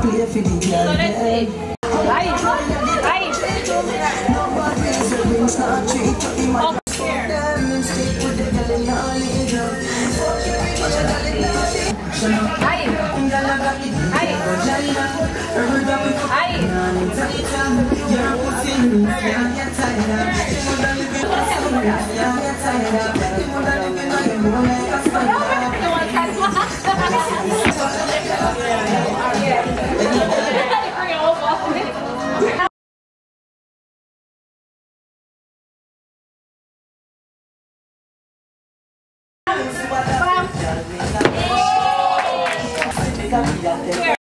play for the や。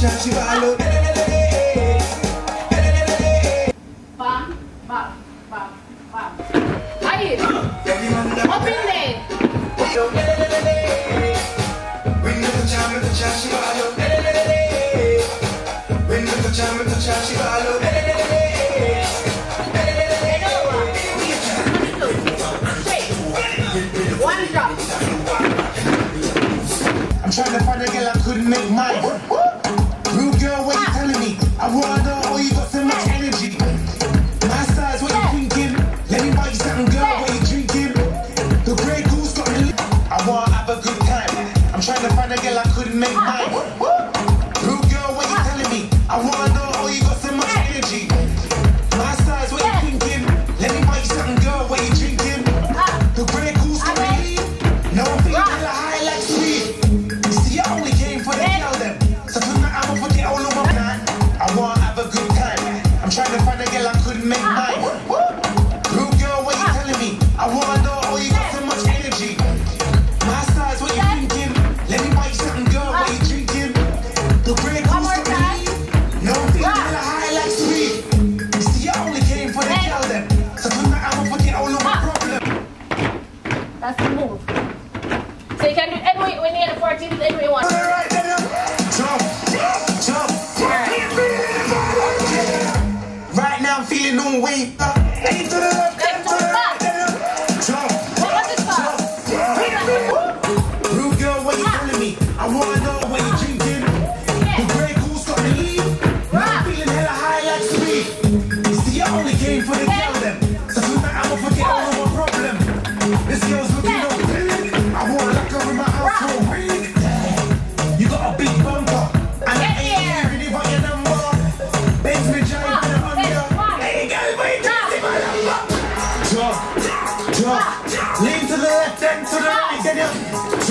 ချမ်းရှိပါလို့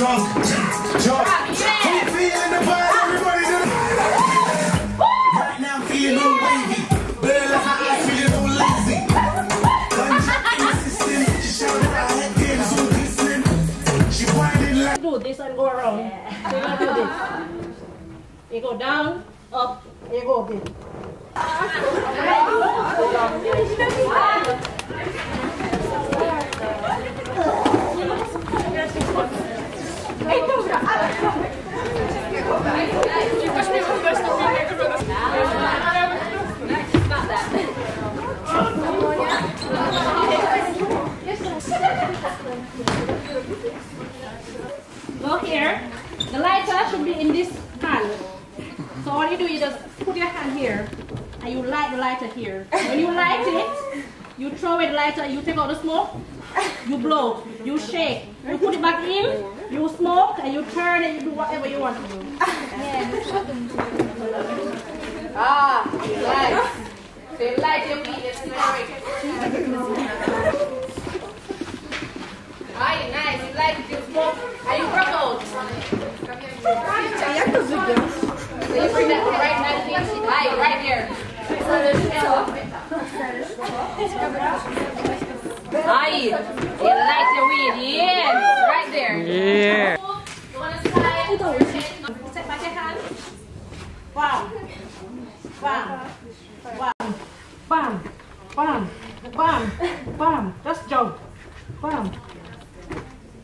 jump, jump. How you feeling the vibe? Everybody do the Right now I'm feeling all wavy. Burn like my eyes feeling all lazy. Gun the system. She showed that her head game is all. She whining like do this and go around. So you do this. You go down, up, you go this. Go here. The lighter should be in this hand. So all you do is just put your hand here and you light the lighter here. When you light it, you throw the lighter, you take out the smoke, you blow, you shake, you put it back in, you smoke and you turn and you do whatever you want to do. Ah, nice. So you like your weed, it's very nice. You like it, you smoke, and you broke out. So you bring that right now, Aye, right here. Aye, you like your weed, yes, right there. Yeah. You wanna slide? Set back your hand. Bam. Bam. Bam. Bam. Bam. Bam. Bam. Just jump. Bam.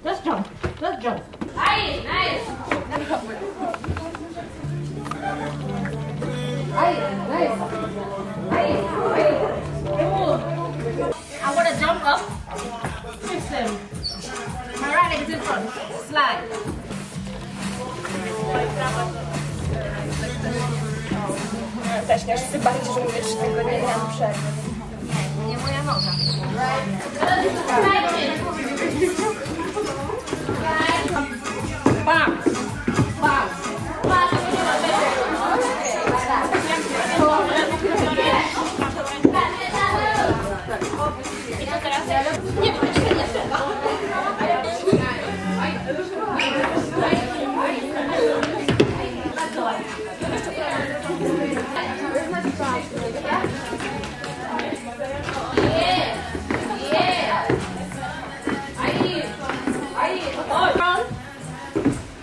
Just jump. Just jump. Aye, nice. Aye, nice. Aye, aye. Move. I want to jump up. Fix them. My right leg is in front. Slide. Też nie chcę bardziej żołnierz, tylko nie miałam przerwy. Nie moja noga. Slide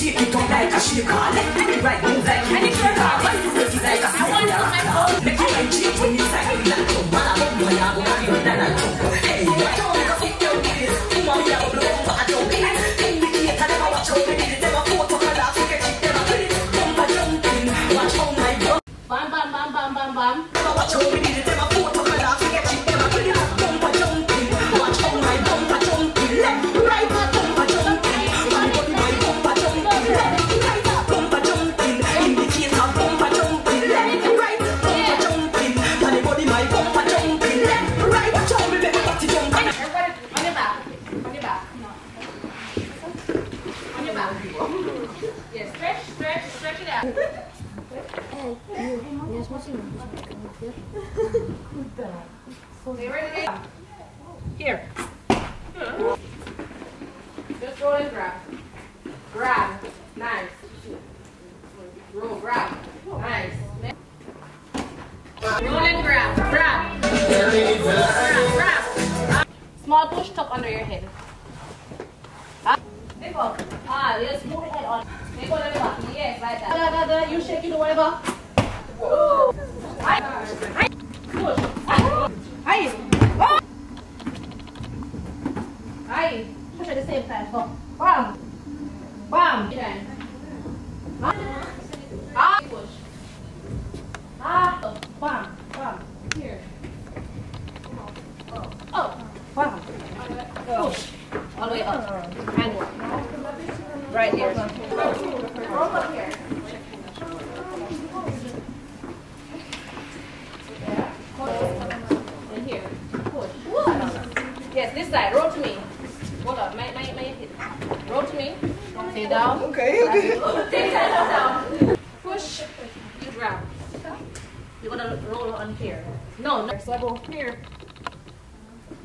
I should've called it. I be right, move like, I need your car, but you really like, I want to put my phone. Bam, yeah, stretch, stretch, stretch it out. Stay ready. Here. Just go and grab. Grab. Nice. Roll, grab. Nice. Roll and grab. Grab. Grab. grab. Small push tuck under your head. Ah, Let go. Ah, move head on. Go. Yes, like that. Da, da, da, you shake it or whatever. Ay. Ay. Push. Oh. Aye. Push at the same time. Bam. Bam. Then. Ah. Push. Ah. Bam. Bam. Here. Oh. Bam. Push. All the way up. And right here. Roll up here. And here. Push. Yes, this side. Roll to me. Hold up. My, my, my hip. Roll to me. Stay down. Okay. Push. You grab. You're gonna roll on here. No, I go here.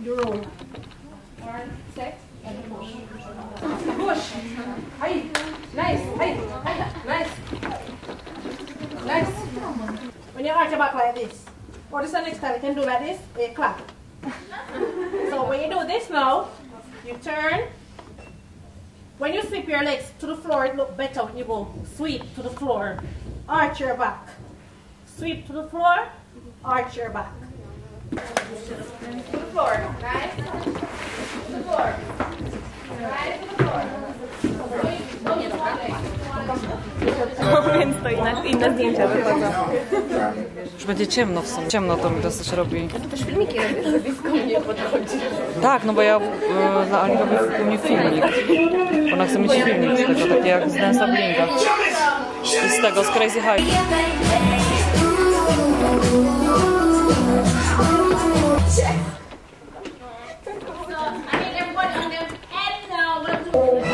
You roll. One, six, and push. Push. Hey. Nice. Hey. Nice. Nice. When you arch your back like this. Or this is the next time you can do like this, a clap. so when you do this now, you turn. When you sweep your legs to the floor, it look better when you go sweep to the floor. Arch your back. Sweep to the floor, arch your back. To the floor. Nice. To the floor. Nice to the floor. Więc stoi na inne zdjęcia wychodzą. Już będzie ciemno w sumie. Ciemno to mi dosyć robi. Też filmiki robisz, że blisko mnie podchodzi. Tak, no bo ja e, dla Ali robię u filmik. Ona chce mieć filmik z tego, takie jak z Dance'a Blinka. I z tego, z Crazy High.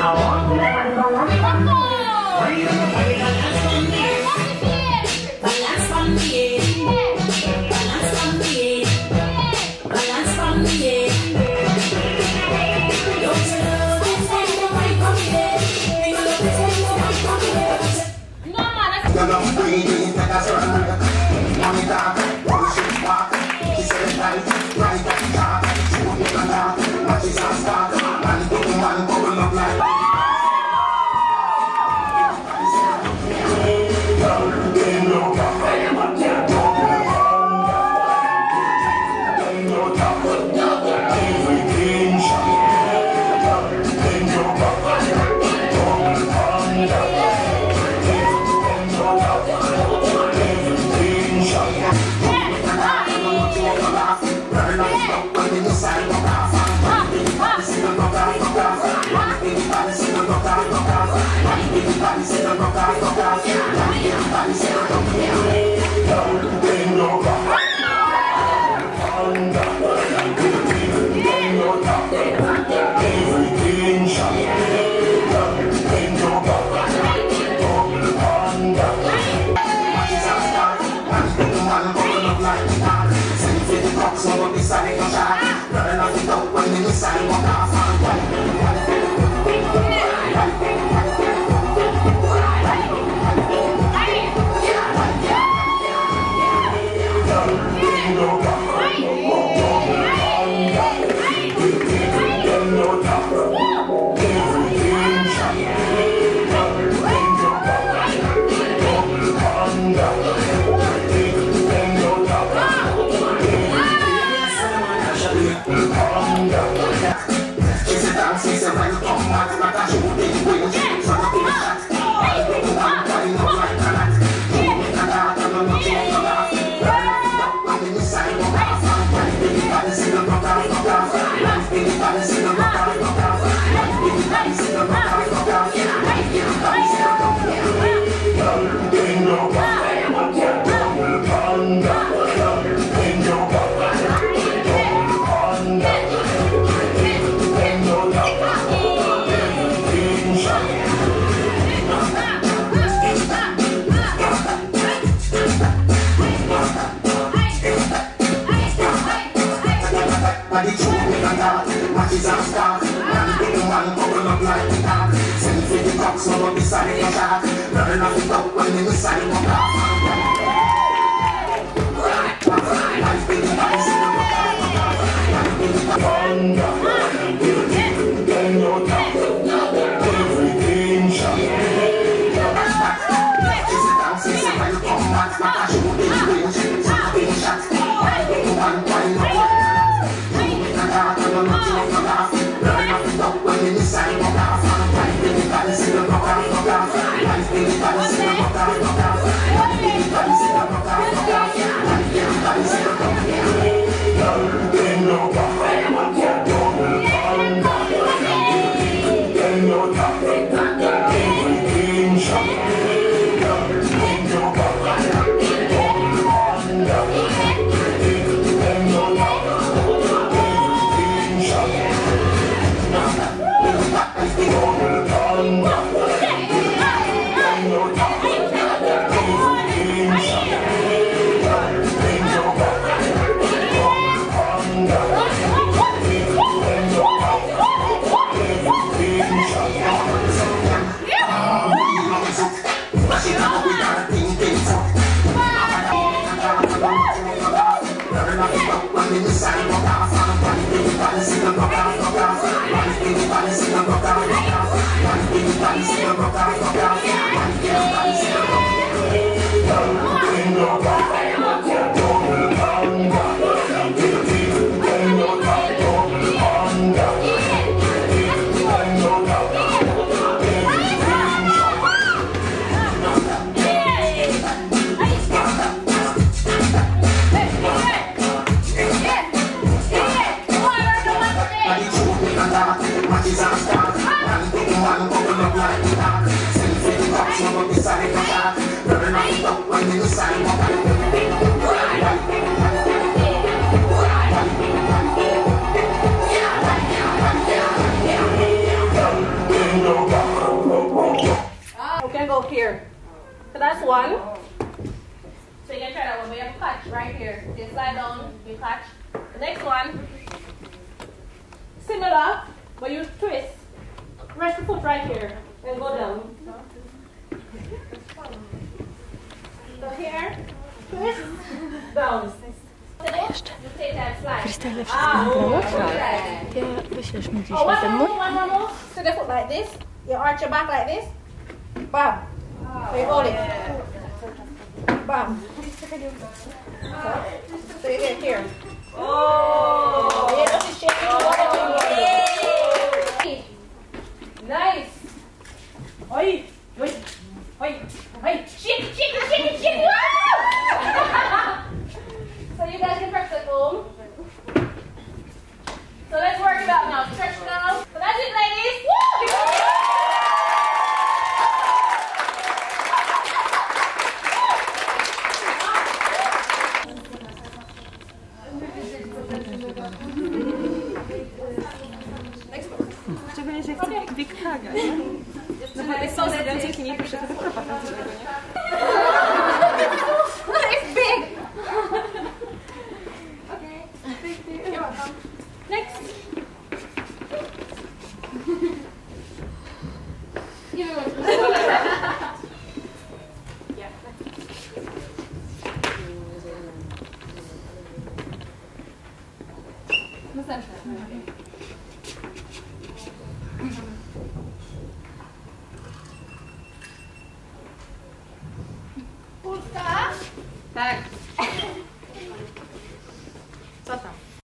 So, Sonic. Up when the You go here. So that's one. So you can try that one. We have a catch right here. You slide down, you catch. The next one. Similar, but you twist. Rest the foot right here and go down. So here, twist, down. You take that slide. Ah, okay. Wyślesz mi Oh, one more, one more. So the foot like this. You arch your back like this. Bam. So you hold it. Bam. So you here. Oh. Proszę, to tylko pan tego, nie?